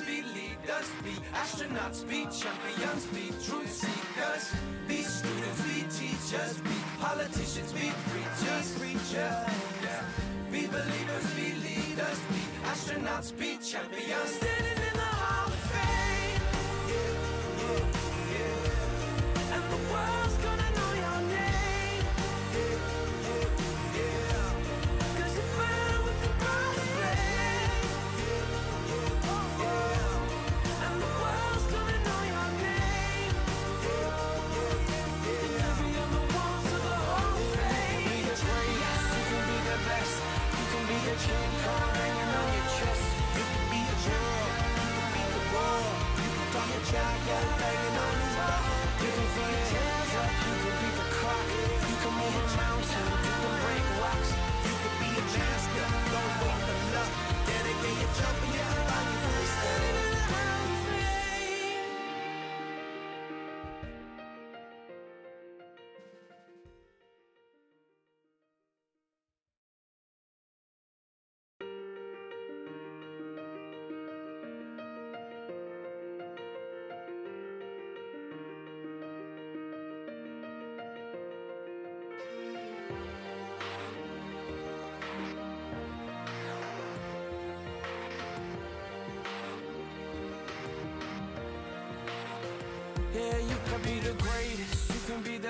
Be leaders, be astronauts, be champions, be truth seekers. Be students, be teachers, be politicians, be preachers, preachers. Be believers, be leaders, be astronauts, be champions. Standing in the Hall of Fame. And the world's gonna Move a you can break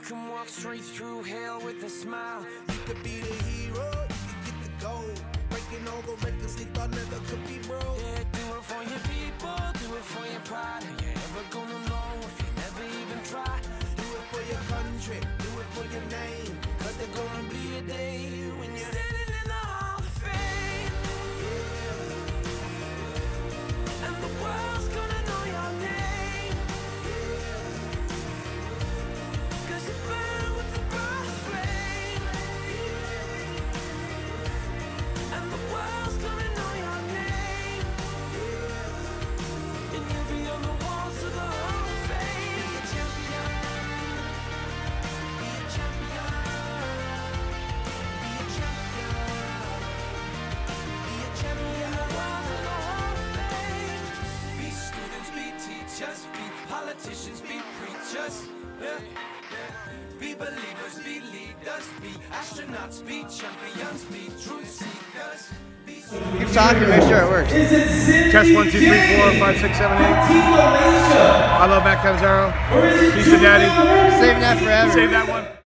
You can walk straight through hell with a smile. You could be the hero, you could get the gold. Breaking all the records they thought never could be broke. Yeah, do it for your people, do it for your pride. politicians, be preachers. Be believers, be leaders, be astronauts, be champions, be truth seekers. Keep talking, make sure it works. Test one, two, three, four, five, six, seven, eight. I love Matt Cannizzaro. He's the daddy. Saving that forever. Save that one.